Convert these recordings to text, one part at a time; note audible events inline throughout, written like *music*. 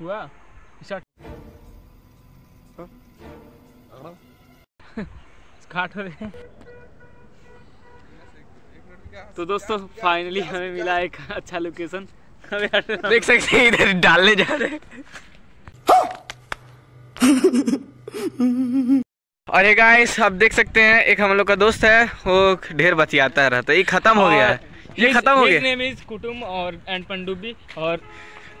हुआ? Start start हो रहे तो दोस्तों फाइनली हमें मिला एक अच्छा लोकेशन देख सकते हैं इधर डालने जा रहे हैं। और ये गाइस आप देख सकते हैं एक हम लोग का दोस्त है वो ढेर बतियाता रहता है। ये खत्म हो गया है। ये खत्म हो गया नेम इज़ कुटुम और एंड पंडुबी और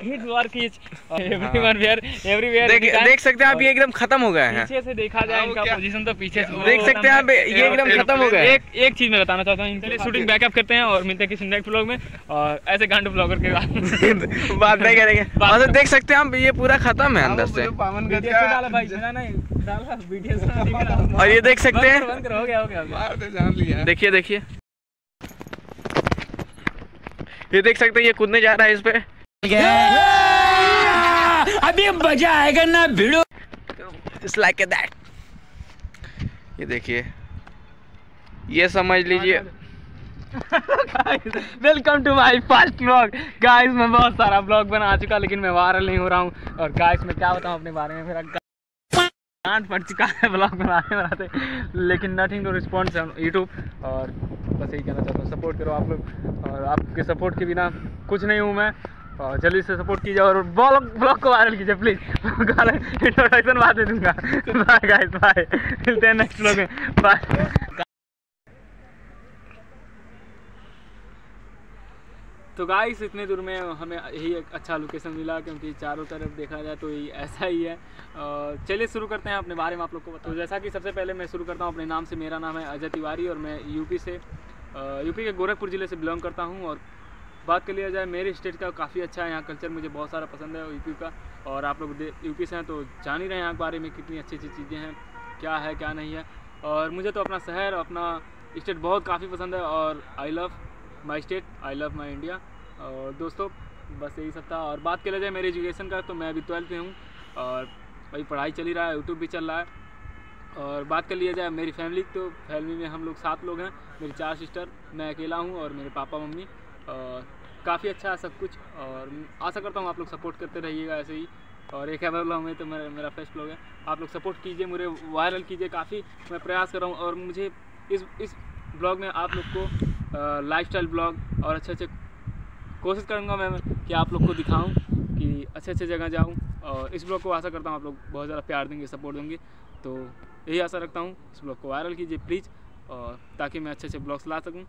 एवरीवन वेयर एवरीवेयर देख देख सकते हैं आप ये एकदम खत्म हो गया है। पीछे से देखा जाए इनका पोजीशन तो पीछे से देख सकते हैं आप ये एकदम खत्म हो गया एक एक चीज़ मैं बताना चाहता हूँ इनके लिए शूटिंग बैकअप करते हैं और मिलते हैं किसी नेक्स्ट व्लॉग में। और ऐसे गांड ब्लॉगर के बाद। *laughs* बात नहीं करेंगे। *laughs* और तो देख सकते हैं आप ये पूरा खत्म है अंदर से। वीडियो से डाला भाई मेरा नहीं डाला वीडियो से नहीं डाला। *laughs* और ये देख सकते हैं। बंद करो, हो गया हो गया। हो गया जान लिया। देखिए देखिए। ये देख सकते हैं ये कूदने जा रहा है इस पे। अभी मज़ा आएगा ना भिड़ो। Just like that. ये देखिए। ये समझ लीजिए। Welcome to my first vlog guys मैं बहुत सारा व्लॉग बना चुका लेकिन मैं वायरल नहीं हो रहा हूँ। और गाइस मैं क्या बताऊँ अपने बारे में? मेरा गांड पड़ चुका है ब्लॉग बनाते बनाते। लेकिन नथिंग टू रिस्पॉन्स यूट्यूब और बस यही कहना चाहता हूँ सपोर्ट करो आप लोग। और आपके सपोर्ट के बिना कुछ नहीं हूँ मैं। और जल्दी से सपोर्ट कीजिए और ब्लॉग ब्लॉग को वायरल कीजिए प्लीज़ इंट्रोडक्शन *laughs* बाद दे दूँगा। बाय गाइस बाय मिलते हैं नेक्स्ट व्लॉग में। बाय तो गाइस इतने दूर में हमें यही एक अच्छा लोकेशन मिला, क्योंकि चारों तरफ़ देखा जाए तो ये ऐसा ही है। चलिए शुरू करते हैं अपने बारे में आप लोग को बता तो जैसा कि सबसे पहले मैं शुरू करता हूँ अपने नाम से। मेरा नाम है अजय तिवारी और मैं यूपी से यूपी के गोरखपुर ज़िले से बिलोंग करता हूँ और बात कर लिया जाए, मेरे स्टेट का काफ़ी अच्छा है, यहाँ कल्चर मुझे बहुत सारा पसंद है यूपी का। और आप लोग यूपी से हैं तो जान ही रहे हैं यहाँ के बारे में कितनी अच्छी अच्छी चीज़ें हैं, क्या है, क्या नहीं है। और मुझे तो अपना शहर, अपना स्टेट बहुत काफ़ी पसंद है और I love my state I love my India और दोस्तों, बस यही सब था। और बात कर लिया जाए मेरे एजुकेशन का तो मैं अभी ट्वेल्थ में हूँ और वही पढ़ाई चल रहा है यूट्यूब भी चल रहा है। और बात कर लिया जाए मेरी फैमिली तो फैमिली में हम लोग सात लोग हैं, मेरी चार सिस्टर मैं अकेला हूँ और मेरे पापा, मम्मी। काफ़ी अच्छा है सब कुछ, और आशा करता हूँ आप लोग सपोर्ट करते रहिएगा ऐसे ही। और एक है ब्लॉग में तो मेरा मेरा फ़र्स्ट ब्लॉग है। आप लोग सपोर्ट कीजिए, मुझे वायरल कीजिए, काफ़ी मैं प्रयास कर रहा हूँ। और मुझे इस इस ब्लॉग में आप लोग को लाइफ स्टाइल ब्लॉग और अच्छे अच्छे कोशिश करूँगा मैं, कि आप लोग को दिखाऊँ कि अच्छे अच्छे जगह जाऊँ। और इस ब्लॉग को आशा करता हूँ आप लोग बहुत ज़्यादा प्यार देंगे सपोर्ट देंगे। तो यही आशा रखता हूँ, इस ब्लॉग को वायरल कीजिए प्लीज़ और ताकि मैं अच्छे अच्छे ब्लॉग्स ला सकूँ।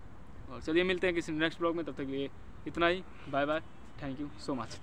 और चलिए मिलते हैं किसी नेक्स्ट ब्लॉग में, तब तक लिए इतना ही। Bye bye thank you so much